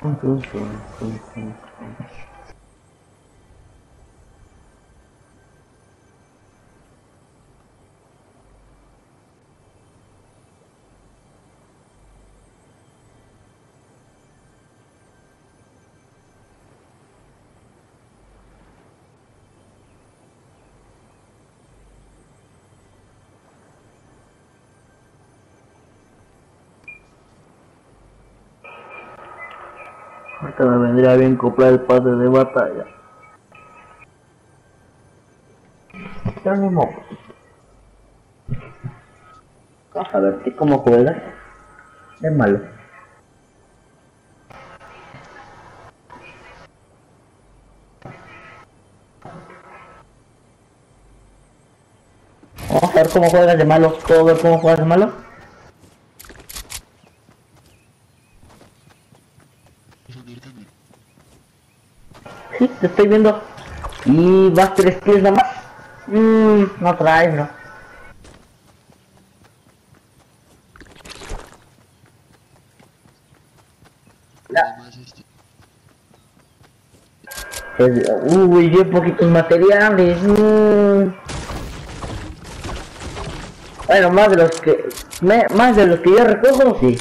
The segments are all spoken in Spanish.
Pum, pum, pum, pum. Me vendría bien comprar el pase de batalla. Ya mismo. Vamos a ver ¿qué- cómo juegas. Es malo. Vamos a ver cómo juegas de malo. ¿Puedo ver cómo juegas de malo? Te estoy viendo. Y vas tres nada más. Mmm, no traes, no. Uy, bien poquitos materiales. mm. Bueno, más de los que... me- más de los que yo recojo, sí.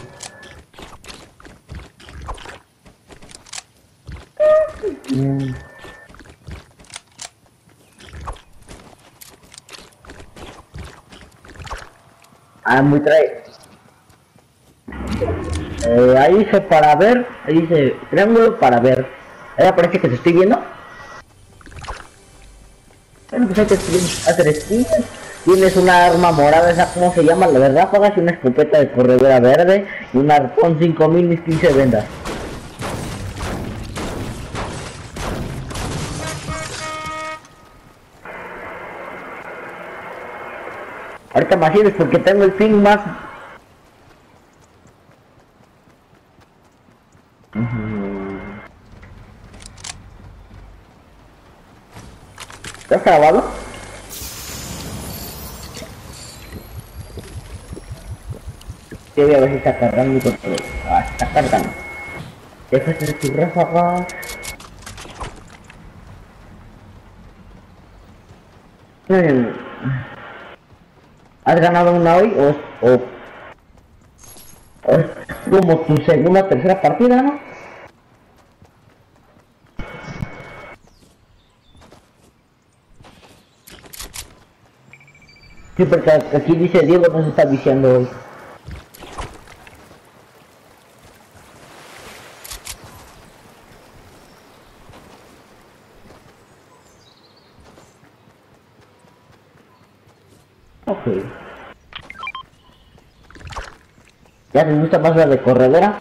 Ah, muy trae. Eh, ahí dice para ver, ahí dice triángulo para ver. Ahí aparece que te estoy viendo. Bueno, pues te estoy viendo. hacer skins. Tienes una arma morada, esa cómo se llama, la verdad, pagas una escopeta de corredera verde y un arpón 5000 mis 15 vendas. Ahorita más sirves porque tengo el ping más ¿Estás grabado? Sí, voy a ver si está cargando mi control. Ah, está cargando. Deja de tu ráfaga. Hmm. ¿Has ganado una hoy o, como tu segunda tercera partida, no? Sí, porque aquí dice Diego nos está viciando hoy. Ok. ¿Ya te gusta más de corredera?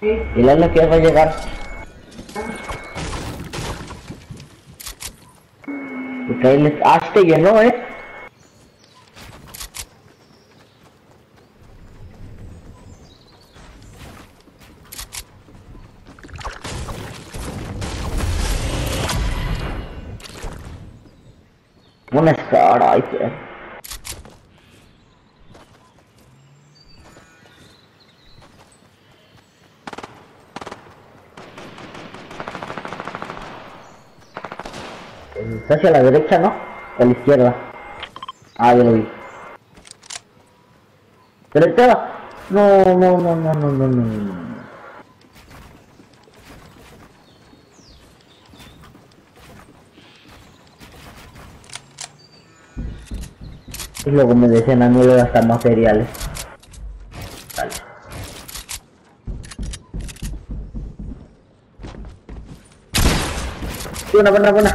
Ma. El año que a llegar. Ah, sí te llenó, ¿eh? Una escara, ay, qué... Está hacia la derecha, ¿no? O a la izquierda. Ah, ya lo vi. Pero. No, no, no, no, no, no, no, no. Y luego me decían a mí de gastar materiales. Vale. Sí, una buena, buena.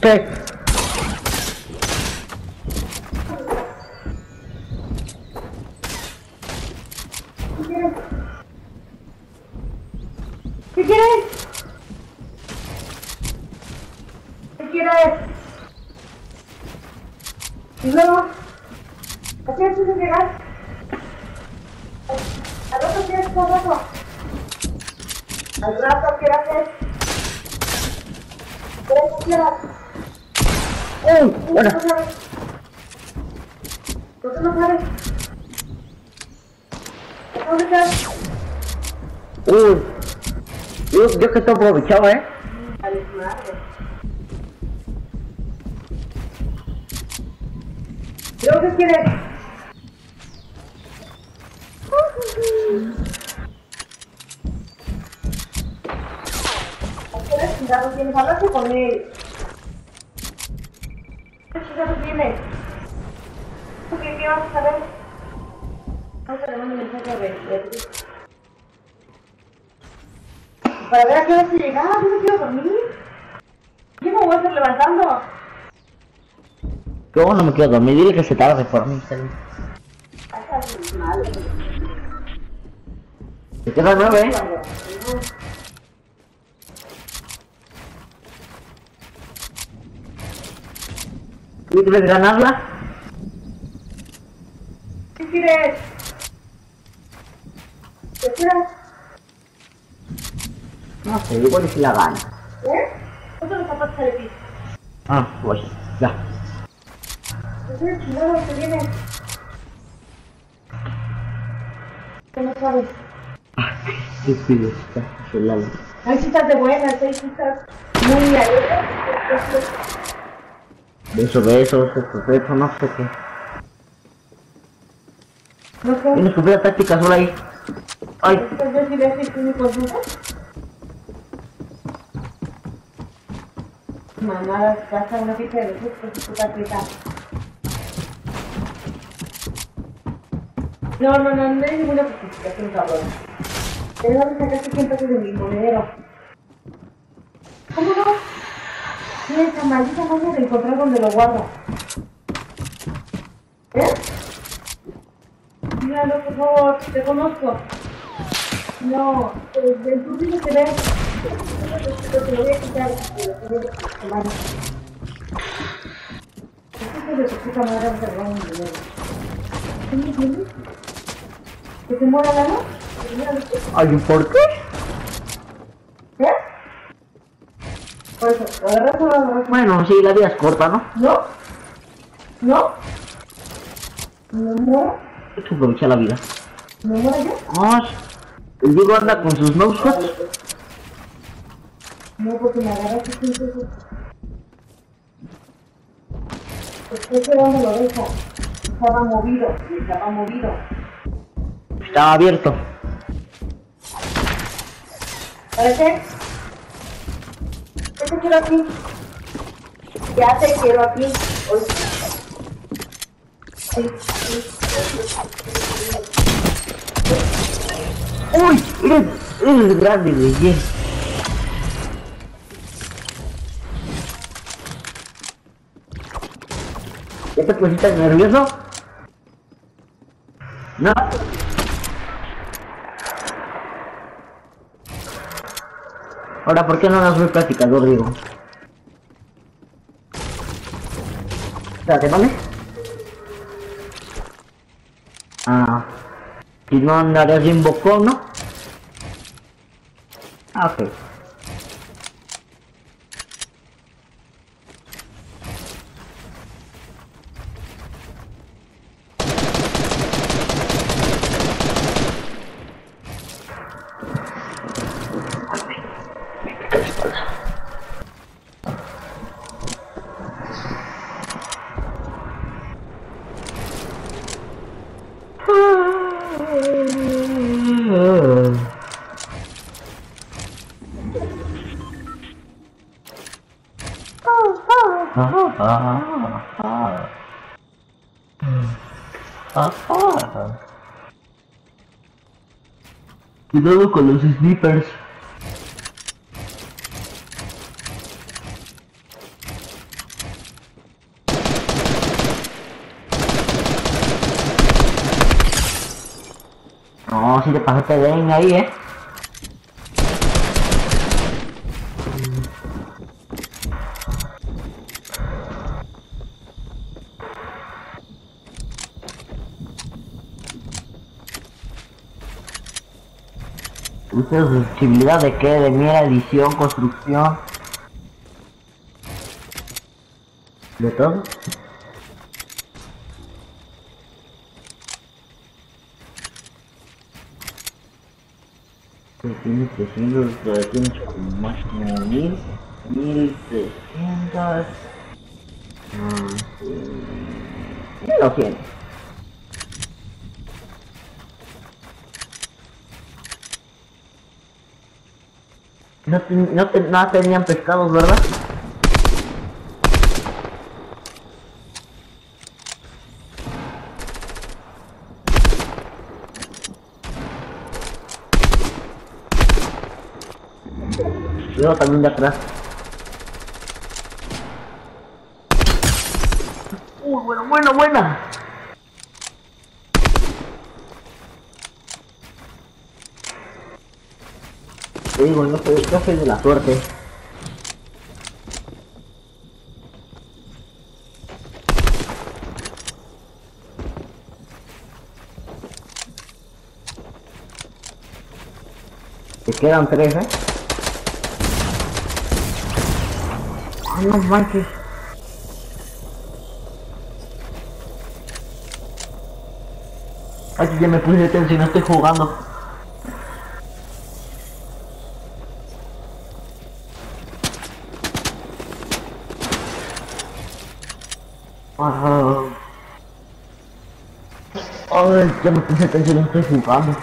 ¿Qué? ¿Qué quieres? ¿Qué quieres? ¿Qué quieres? Y ¿a qué quieres? ¿Al rato quieres al rato? ¿Al rato quieras? ¡Uy! Bueno. Uy. Yo, yo que estoy aprovechado, eh. Creo que quiere. ¿Quieres cuidado? ¿Tienes hablarse con él? ¿Qué, qué vas a saber? Vamos a mando un mensaje de Beatriz. Para ver a qué hora se llega, yo me quiero dormir. Yo no voy a estar levantando. Yo no me quiero dormir, dile que se tarde por mí. Se queda nueve, eh. ¿Y quieres ganarla? ¿Qué quieres? ¿Qué quieres? No sé, igual si la gana. ¿Eh? ¿Cuántos los zapatos de ti? Ah, voy, ya. ¿Qué quieres chingado que viene? ¿Qué no sabes? Qué pido está, celado. Ahí sí estás de buenas, ahí sí estás muy alegre. Beso, beso, beso, beso, no sé qué. No que ver la táctica sola ahí. Ay, Entonces yo sí le haces mi consulta. Mamá, una ficha de luz su. No, no, no, no hay ninguna justificación, cabrón. ¿De dónde sacaste 100 pesos de mi monedero? ¿Cómo no? Esta maldita mancha de encontrar donde lo guardo. ¿Eh? Míralo, por favor, te conozco. No, el público se ve. Te lo voy a quitar. Vale. Esto es de su puta madre a cerrar un dinero. ¿Qué me entiendes? ¿Que se muera la luz? ¿Que se muera la luz? ¿Hay un porqué? Bueno, sí, la vida es corta, ¿no? ¿No? ¿No? ¿Me muero? Hay que aprovechar la vida. ¿Me muero yo? Ah, el Diego anda con sus no shots. No, porque me agarraste sin pesos. Después de dónde lo dejo. Estaba movido, estaba movido. Estaba abierto. ¿Para qué? терапии, пятой терапии. Ой, разграбили здесь. Я так возлетать нарезал. На. Ahora, ¿por qué no nos soy platicador, digo? Espérate, ¿vale? Ah. Si no andarías bien bocón, ¿no? Ah, ok. Cuidado con los snipers. No, si te pasaste bien ahí, eh. ¿Usted sensibilidad de qué? ¿De mira, edición, construcción? ¿De todo? Tienes 300, lo tienes como máximo 1000, No, no, no tenían pescados, ¿verdad? Yo también de atrás. Uy, bueno, bueno, buena. Te digo, yo soy, yo soy de la suerte. Te quedan tres, ¿eh? Ah, no manches. Ay, ya me puse tenso y no estoy jugando. Ah. Ay, ya me puse tenso no estoy jugando.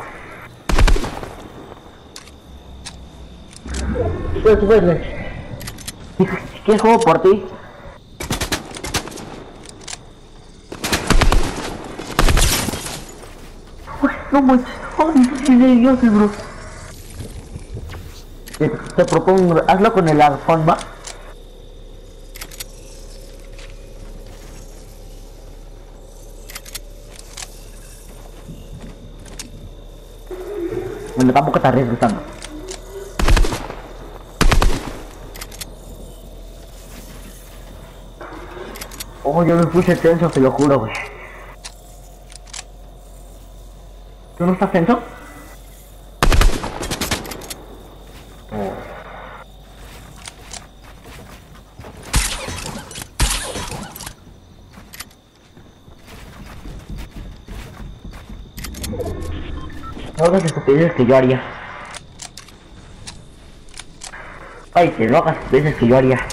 Sube, sube. ¿Qué juego por ti? Uy, no manches, ay, nervioso, bro. Te, te propongo, hazlo con el arpón, ¿va? Tampoco te arriesgues. Oh, yo me puse tenso, te lo juro, güey. ¿Tú no estás tenso? Oh. Estupideces que yo haría. Ay, que no hagas estupideces que yo haría.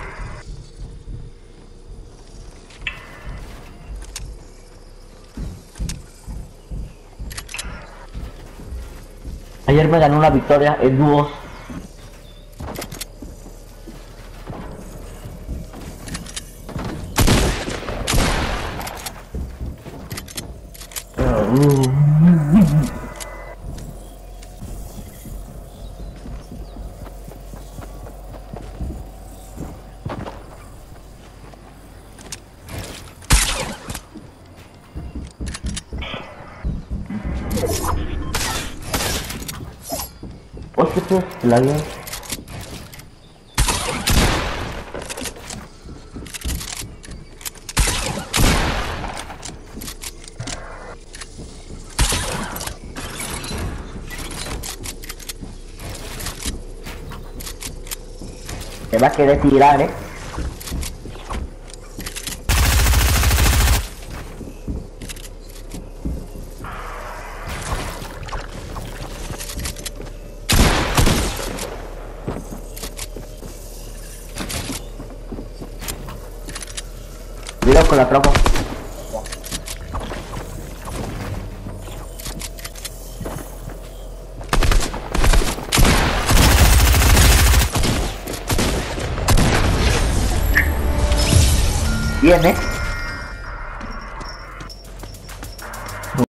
Ayer me ganó una victoria en dúos. Pues, la vi. Se va a querer tirar, eh. Cuidado la tropa.